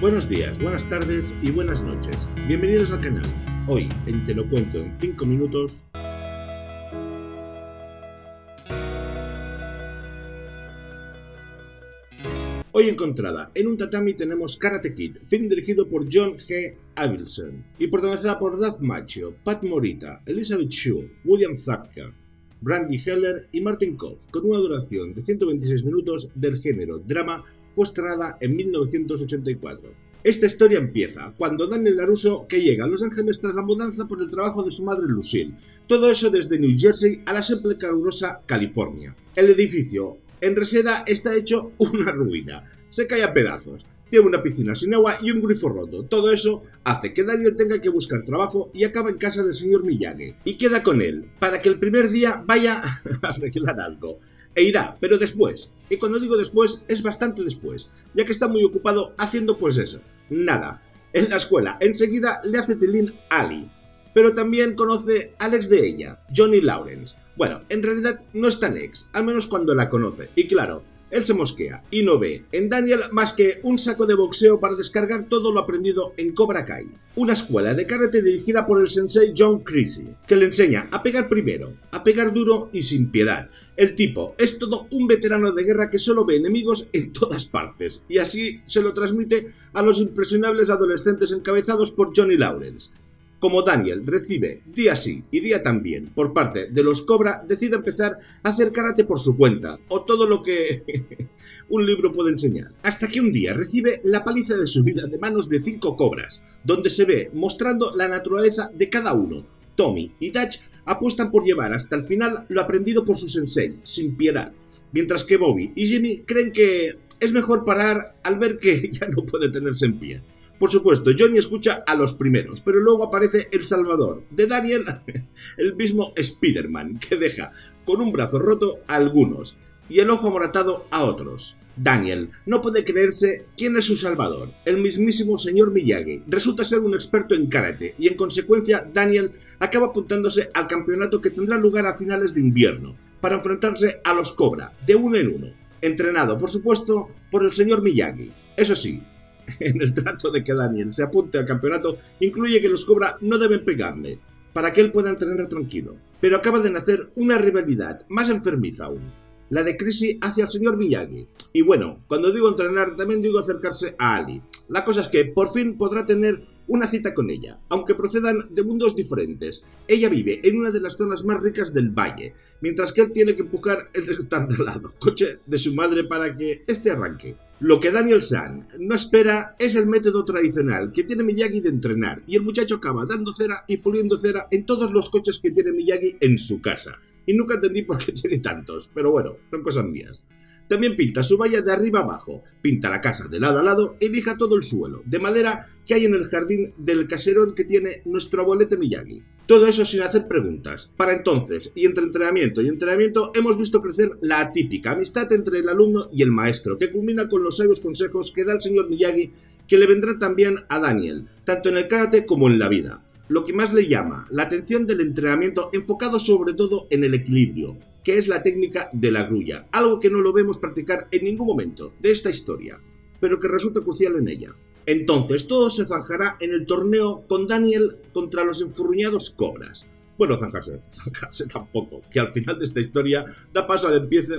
Buenos días, buenas tardes y buenas noches. Bienvenidos al canal. Hoy, en Te lo cuento en 5 minutos... Hoy encontrada en un tatami tenemos Karate Kid, film dirigido por John G. Avildsen y protagonizada por Ralph Macchio, Pat Morita, Elizabeth Shue, William Zabka, Brandy Heller y Martin Koff, con una duración de 126 minutos del género drama, fue estrenada en 1984. Esta historia empieza cuando Daniel LaRusso que llega a Los Ángeles tras la mudanza por el trabajo de su madre Lucille. Todo eso desde New Jersey a la siempre calurosa California. El edificio en Reseda está hecho una ruina. Se cae a pedazos. Tiene una piscina sin agua y un grifo roto. Todo eso hace que Daniel tenga que buscar trabajo y acaba en casa del señor Miyagi. Y queda con él, para que el primer día vaya a arreglar algo. E irá, pero después. Y cuando digo después, es bastante después, ya que está muy ocupado haciendo pues eso. Nada. En la escuela, enseguida le hace tilín Ali. Pero también conoce al ex de ella, Johnny Lawrence. Bueno, en realidad no es tan ex, al menos cuando la conoce. Y claro, él se mosquea y no ve en Daniel más que un saco de boxeo para descargar todo lo aprendido en Cobra Kai, una escuela de karate dirigida por el sensei John Creasy, que le enseña a pegar primero, a pegar duro y sin piedad. El tipo es todo un veterano de guerra que solo ve enemigos en todas partes, y así se lo transmite a los impresionables adolescentes encabezados por Johnny Lawrence. Como Daniel recibe día sí y día también por parte de los Cobra, decide empezar a hacer karate por su cuenta, o todo lo que un libro puede enseñar. Hasta que un día recibe la paliza de su vida de manos de cinco cobras, donde se ve mostrando la naturaleza de cada uno. Tommy y Dutch apuestan por llevar hasta el final lo aprendido por su sensei, sin piedad, mientras que Bobby y Jimmy creen que es mejor parar al ver que ya no puede tenerse en pie. Por supuesto, Johnny escucha a los primeros, pero luego aparece el Salvador de Daniel, el mismo Spider-Man, que deja con un brazo roto a algunos y el ojo amoratado a otros. Daniel no puede creerse quién es su salvador, el mismísimo señor Miyagi. Resulta ser un experto en karate y en consecuencia Daniel acaba apuntándose al campeonato que tendrá lugar a finales de invierno para enfrentarse a los Cobra de uno en uno, entrenado por supuesto por el señor Miyagi. Eso sí, en el trato de que Daniel se apunte al campeonato incluye que los Cobra no deben pegarle, para que él pueda entrenar tranquilo. Pero acaba de nacer una rivalidad más enfermiza aún, la de Chrissy hacia el señor Miyagi. Y bueno, cuando digo entrenar también digo acercarse a Ali. La cosa es que por fin podrá tener una cita con ella, aunque procedan de mundos diferentes. Ella vive en una de las zonas más ricas del valle, mientras que él tiene que empujar el destartalado coche de su madre para que éste arranque. Lo que Daniel San no espera es el método tradicional que tiene Miyagi de entrenar, y el muchacho acaba dando cera y puliendo cera en todos los coches que tiene Miyagi en su casa. Y nunca entendí por qué tiene tantos, pero bueno, son cosas mías. También pinta su valla de arriba abajo, pinta la casa de lado a lado y lija todo el suelo, de madera que hay en el jardín del caserón que tiene nuestro abuelete Miyagi. Todo eso sin hacer preguntas. Para entonces, y entre entrenamiento y entrenamiento, hemos visto crecer la atípica amistad entre el alumno y el maestro, que culmina con los sabios consejos que da el señor Miyagi, que le vendrá también a Daniel, tanto en el karate como en la vida lo que más le llama la atención del entrenamiento enfocado sobre todo en el equilibrio, que es la técnica de la grulla, algo que no lo vemos practicar en ningún momento de esta historia, pero que resulta crucial en ella. Entonces todo se zanjará en el torneo con Daniel contra los enfurruñados cobras. Bueno, zanjarse, zanjarse tampoco, que al final de esta historia da paso al empiece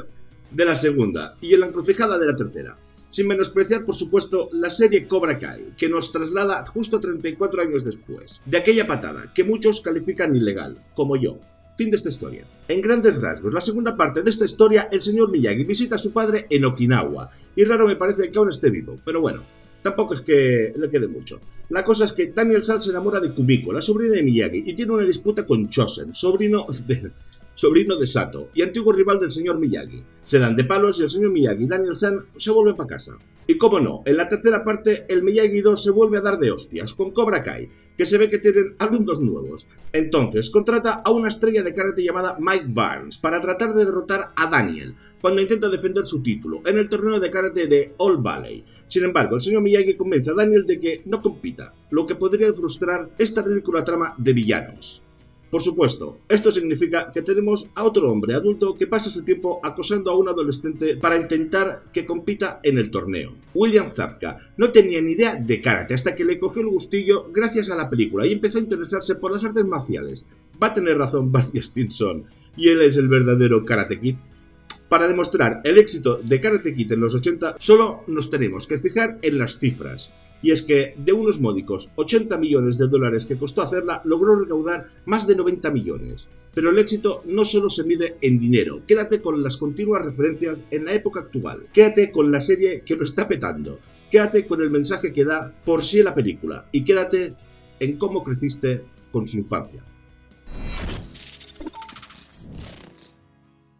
de la segunda y en la encrucijada de la tercera sin menospreciar por supuesto la serie Cobra Kai, que nos traslada justo 34 años después, de aquella patada que muchos califican ilegal, como yo. Fin de esta historia. En grandes rasgos, la segunda parte de esta historia, el señor Miyagi visita a su padre en Okinawa, y raro me parece que aún esté vivo, pero bueno, tampoco es que le quede mucho. La cosa es que Daniel Sal se enamora de Kumiko, la sobrina de Miyagi, y tiene una disputa con Chosen, sobrino de, sobrino de Sato y antiguo rival del señor Miyagi. Se dan de palos y el señor Miyagi y Daniel San se vuelven para casa. Y como no, en la tercera parte el Miyagi 2 se vuelve a dar de hostias con Cobra Kai, que se ve que tienen alumnos nuevos. Entonces contrata a una estrella de karate llamada Mike Barnes para tratar de derrotar a Daniel, cuando intenta defender su título en el torneo de karate de All Valley. Sin embargo, el señor Miyagi convence a Daniel de que no compita, lo que podría frustrar esta ridícula trama de villanos. Por supuesto, esto significa que tenemos a otro hombre adulto que pasa su tiempo acosando a un adolescente para intentar que compita en el torneo. William Zapka no tenía ni idea de karate hasta que le cogió el gustillo gracias a la película y empezó a interesarse por las artes marciales. Va a tener razón Barney Stinson, y él es el verdadero Karate Kid. Para demostrar el éxito de Karate Kid en los 80, solo nos tenemos que fijar en las cifras y es que de unos módicos 80 millones de dólares que costó hacerla, logró recaudar más de 90 millones. Pero el éxito no solo se mide en dinero, quédate con las continuas referencias en la época actual, quédate con la serie que lo está petando, quédate con el mensaje que da por sí la película y quédate en cómo creciste con su infancia.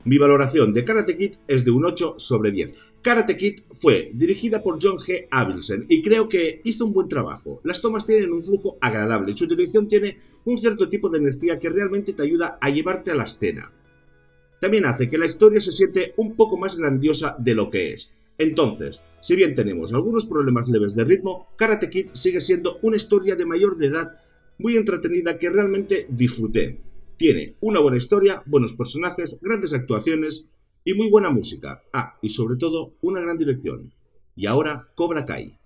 Mi valoración de Karate Kid es de un 8 sobre 10. Karate Kid fue dirigida por John G. Avildsen y creo que hizo un buen trabajo. Las tomas tienen un flujo agradable y su dirección tiene un cierto tipo de energía que realmente te ayuda a llevarte a la escena. También hace que la historia se siente un poco más grandiosa de lo que es. Entonces, si bien tenemos algunos problemas leves de ritmo, Karate Kid sigue siendo una historia de mayor de edad muy entretenida que realmente disfruté. Tiene una buena historia, buenos personajes, grandes actuaciones, y muy buena música. Ah, y sobre todo, una gran dirección. Y ahora, Cobra Kai.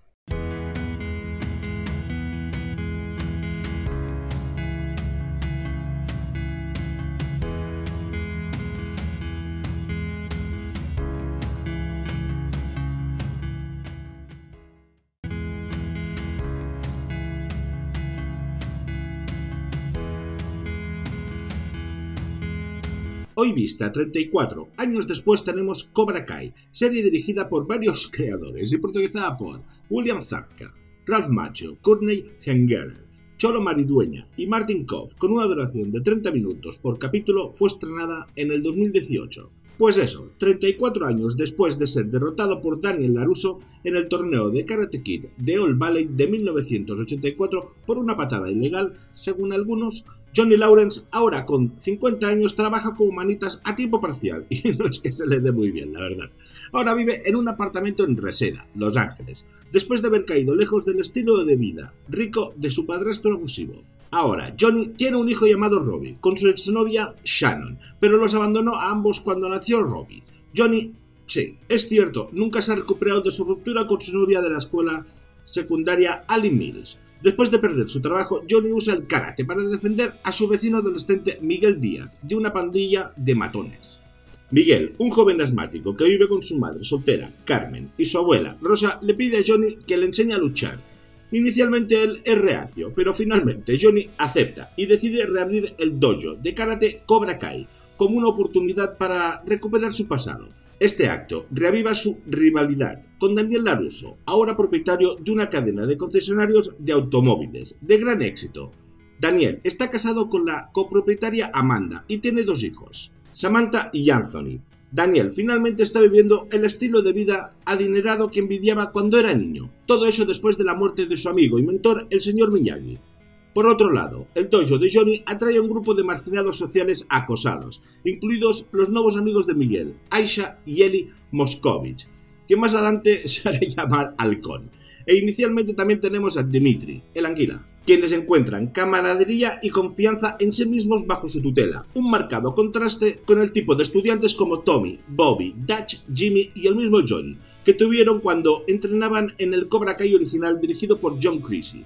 Hoy vista 34 años después tenemos Cobra Kai, serie dirigida por varios creadores y protagonizada por William Zabka, Ralph Macho, Courtney Hengeler, Cholo Maridueña y Martin Koff, con una duración de 30 minutos por capítulo, fue estrenada en el 2018. Pues eso, 34 años después de ser derrotado por Daniel Laruso en el torneo de Karate Kid de All Valley de 1984 por una patada ilegal, según algunos, Johnny Lawrence, ahora con 50 años, trabaja como manitas a tiempo parcial y no es que se le dé muy bien, la verdad. Ahora vive en un apartamento en Reseda, Los Ángeles, después de haber caído lejos del estilo de vida rico de su padrastro abusivo. Ahora, Johnny tiene un hijo llamado Robbie, con su exnovia Shannon, pero los abandonó a ambos cuando nació Robbie. Johnny, sí, es cierto, nunca se ha recuperado de su ruptura con su novia de la escuela secundaria Ali Mills, Después de perder su trabajo, Johnny usa el karate para defender a su vecino adolescente Miguel Díaz de una pandilla de matones. Miguel, un joven asmático que vive con su madre soltera, Carmen, y su abuela, Rosa, le pide a Johnny que le enseñe a luchar. Inicialmente él es reacio, pero finalmente Johnny acepta y decide reabrir el dojo de karate Cobra Kai como una oportunidad para recuperar su pasado. Este acto reaviva su rivalidad con Daniel Laruso, ahora propietario de una cadena de concesionarios de automóviles de gran éxito. Daniel está casado con la copropietaria Amanda y tiene dos hijos, Samantha y Anthony. Daniel finalmente está viviendo el estilo de vida adinerado que envidiaba cuando era niño. Todo eso después de la muerte de su amigo y mentor, el señor Miyagi. Por otro lado, el dojo de Johnny atrae a un grupo de marginados sociales acosados, incluidos los nuevos amigos de Miguel, Aisha y Eli Moscovich, que más adelante se hará llamar Halcón. E inicialmente también tenemos a Dimitri, el anguila, quienes encuentran camaradería y confianza en sí mismos bajo su tutela, un marcado contraste con el tipo de estudiantes como Tommy, Bobby, Dutch, Jimmy y el mismo Johnny, que tuvieron cuando entrenaban en el Cobra Kai original dirigido por John Creasy.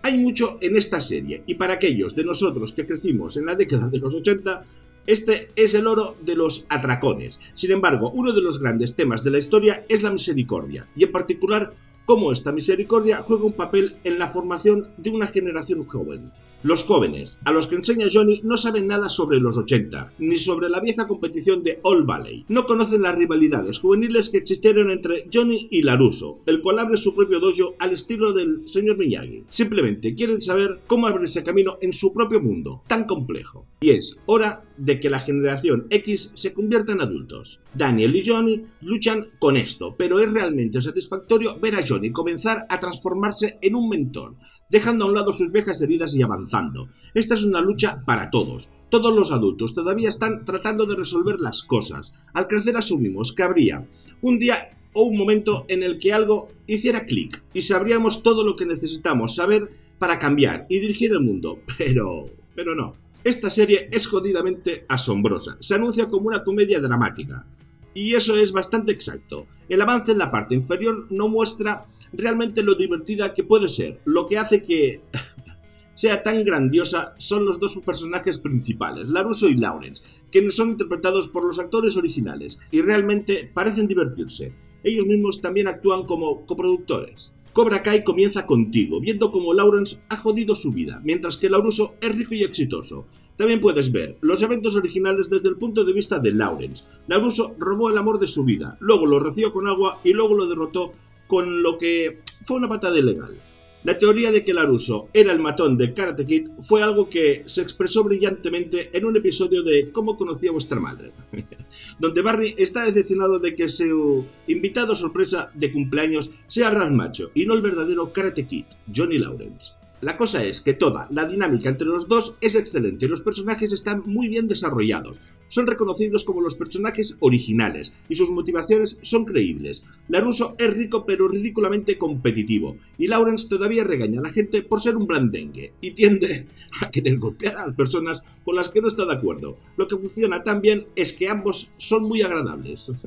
Hay mucho en esta serie y para aquellos de nosotros que crecimos en la década de los 80, este es el oro de los atracones. Sin embargo, uno de los grandes temas de la historia es la misericordia, y en particular cómo esta misericordia juega un papel en la formación de una generación joven. Los jóvenes, a los que enseña Johnny, no saben nada sobre los 80, ni sobre la vieja competición de All Valley. No conocen las rivalidades juveniles que existieron entre Johnny y Laruso, el cual abre su propio dojo al estilo del señor Miyagi. Simplemente quieren saber cómo abrirse camino en su propio mundo, tan complejo. Y es hora de que la generación X se convierta en adultos. Daniel y Johnny luchan con esto, pero es realmente satisfactorio ver a Johnny comenzar a transformarse en un mentor, dejando a un lado sus viejas heridas y avanzando. Esta es una lucha para todos. Todos los adultos todavía están tratando de resolver las cosas. Al crecer asumimos que habría un día o un momento en el que algo hiciera clic y sabríamos todo lo que necesitamos saber para cambiar y dirigir el mundo. Pero... pero no. Esta serie es jodidamente asombrosa, se anuncia como una comedia dramática. Y eso es bastante exacto. El avance en la parte inferior no muestra realmente lo divertida que puede ser, lo que hace que sea tan grandiosa son los dos personajes principales, Laruso y Lawrence, que son interpretados por los actores originales y realmente parecen divertirse. Ellos mismos también actúan como coproductores. Cobra Kai comienza contigo, viendo cómo Lawrence ha jodido su vida, mientras que Laruso es rico y exitoso. También puedes ver los eventos originales desde el punto de vista de Lawrence. Laruso robó el amor de su vida, luego lo roció con agua y luego lo derrotó con lo que fue una patada ilegal. La teoría de que Laruso era el matón de Karate Kid fue algo que se expresó brillantemente en un episodio de Cómo conocí a vuestra madre, donde Barry está decepcionado de que su invitado sorpresa de cumpleaños sea Ralph Macho y no el verdadero Karate Kid, Johnny Lawrence. La cosa es que toda la dinámica entre los dos es excelente, los personajes están muy bien desarrollados, son reconocibles como los personajes originales y sus motivaciones son creíbles. Laruso es rico pero ridículamente competitivo y Lawrence todavía regaña a la gente por ser un blandengue y tiende a querer golpear a las personas con las que no está de acuerdo. Lo que funciona también es que ambos son muy agradables.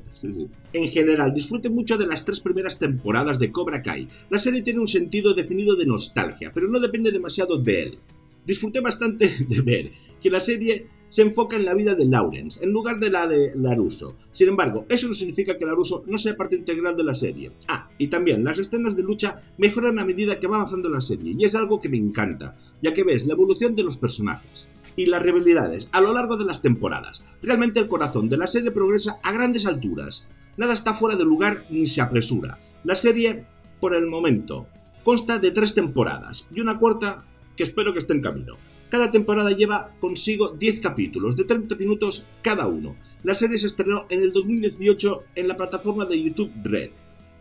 En general, disfrute mucho de las tres primeras temporadas de Cobra Kai. La serie tiene un sentido definido de nostalgia, pero no depende demasiado de él. Disfruté bastante de ver que la serie se enfoca en la vida de Lawrence, en lugar de la de Laruso. Sin embargo, eso no significa que Laruso no sea parte integral de la serie. Ah, y también, las escenas de lucha mejoran a medida que va avanzando la serie, y es algo que me encanta, ya que ves la evolución de los personajes y las rivalidades a lo largo de las temporadas. Realmente el corazón de la serie progresa a grandes alturas. Nada está fuera de lugar ni se apresura. La serie, por el momento, consta de tres temporadas y una cuarta que espero que esté en camino. Cada temporada lleva consigo 10 capítulos de 30 minutos cada uno. La serie se estrenó en el 2018 en la plataforma de YouTube Red,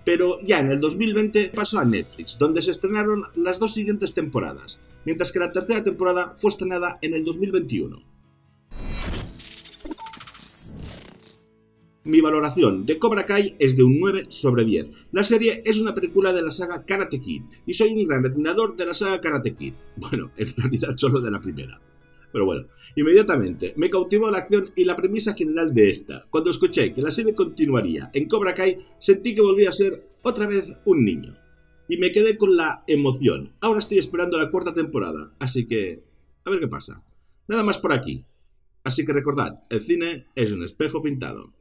pero ya en el 2020 pasó a Netflix, donde se estrenaron las dos siguientes temporadas, mientras que la tercera temporada fue estrenada en el 2021. Mi valoración de Cobra Kai es de un 9 sobre 10. La serie es una película de la saga Karate Kid y soy un gran admirador de la saga Karate Kid. Bueno, en realidad solo de la primera. Pero bueno, inmediatamente me cautivó la acción y la premisa general de esta. Cuando escuché que la serie continuaría en Cobra Kai, sentí que volvía a ser otra vez un niño. Y me quedé con la emoción. Ahora estoy esperando la cuarta temporada, así que... a ver qué pasa. Nada más por aquí. Así que recordad, el cine es un espejo pintado.